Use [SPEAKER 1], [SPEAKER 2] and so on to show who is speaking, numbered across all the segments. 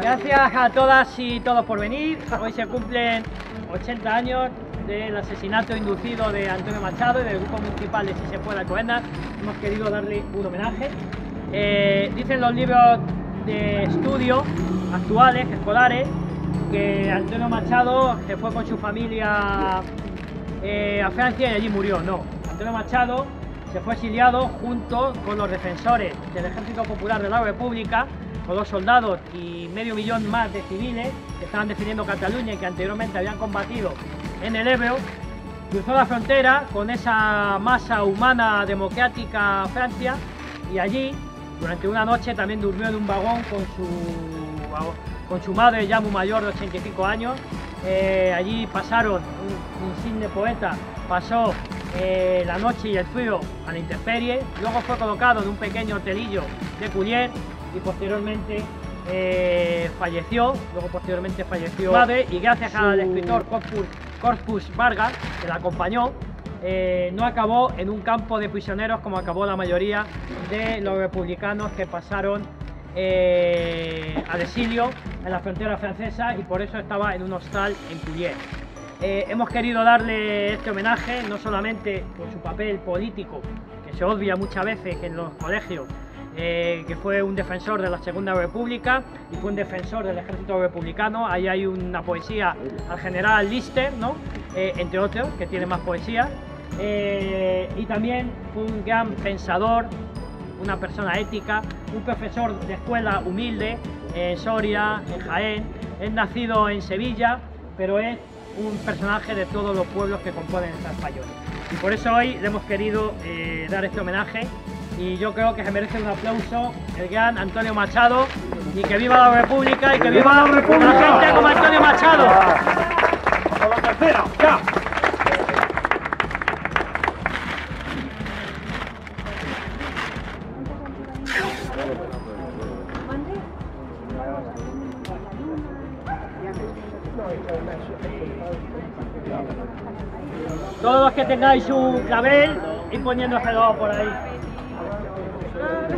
[SPEAKER 1] Gracias a todas y todos por venir. Hoy se cumplen 80 años del asesinato inducido de Antonio Machado y del grupo municipal de Si se puede Alcobendas. Hemos querido darle un homenaje. Eh, dicen los libros de estudio actuales, escolares, que Antonio Machado se fue con su familia eh, a Francia y allí murió. No, Antonio Machado se fue exiliado junto con los defensores del Ejército Popular de la República, con los soldados y medio millón más de civiles que estaban defendiendo Cataluña y que anteriormente habían combatido en el Ebro, cruzó la frontera con esa masa humana democrática Francia y allí, durante una noche, también durmió en un vagón con su, con su madre ya muy mayor de 85 años. Eh, allí pasaron, un insigne poeta pasó eh, la noche y el frío a la intemperie, luego fue colocado en un pequeño hotelillo de Cullier y posteriormente eh, falleció, luego posteriormente falleció madre y gracias al escritor Corpus, Corpus Vargas, que la acompañó, eh, no acabó en un campo de prisioneros como acabó la mayoría de los republicanos que pasaron al exilio en la frontera francesa y por eso estaba en un hostal en Cullier. Eh, hemos querido darle este homenaje no solamente por su papel político, que se obvia muchas veces en los colegios, eh, que fue un defensor de la Segunda República y fue un defensor del ejército republicano. Ahí hay una poesía al general Lister, ¿no? Eh, entre otros, que tiene más poesía. y también fue un gran pensador, una persona ética, un profesor de escuela humilde en Soria, en Jaén. Es nacido en Sevilla, pero es un personaje de todos los pueblos que componen esta española. Y por eso hoy le hemos querido eh, dar este homenaje y yo creo que se merece un aplauso el gran Antonio Machado y que viva la República y que viva la, gente como Antonio Machado.
[SPEAKER 2] A la tercera, ya.
[SPEAKER 1] Todos los que tengáis un clavel, y poniéndoselo por ahí.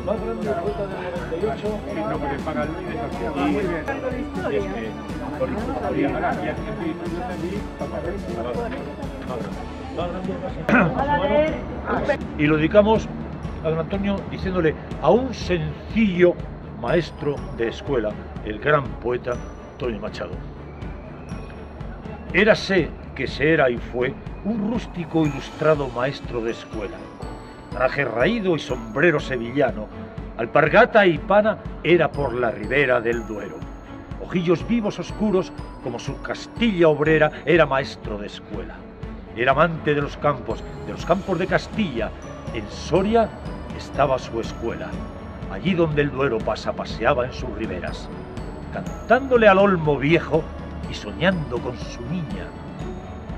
[SPEAKER 2] El más grande de la vuelta del 98
[SPEAKER 3] No, porque paga el IBE aquí.
[SPEAKER 2] y
[SPEAKER 3] Muy bien.
[SPEAKER 2] es que con
[SPEAKER 3] Podría ganar. Y aquí estoy yo allí para ver.
[SPEAKER 2] y lo dedicamos a don Antonio diciéndole a un sencillo maestro de escuela, el gran poeta Antonio Machado. Érase que se era y fue un rústico ilustrado maestro de escuela. Traje raído y sombrero sevillano, alpargata y pana era por la ribera del Duero. Ojillos vivos oscuros como su Castilla obrera era maestro de escuela. Era amante de los campos, de los campos de Castilla. En Soria estaba su escuela. Allí donde el Duero pasa paseaba en sus riberas, cantándole al olmo viejo y soñando con su niña.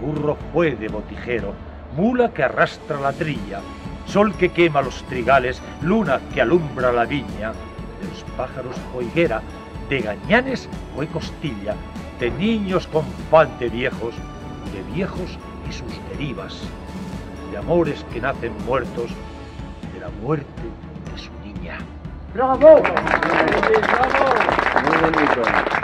[SPEAKER 2] Burro fue de botijero, mula que arrastra la trilla, sol que quema los trigales, luna que alumbra la viña. De los pájaros fue higuera, de gañanes fue costilla, de niños con pan de viejos, de viejos y sus derivas, de amores que nacen muertos, de la muerte de su niña.
[SPEAKER 4] ¡Bravo! Bonito. Muy bonito.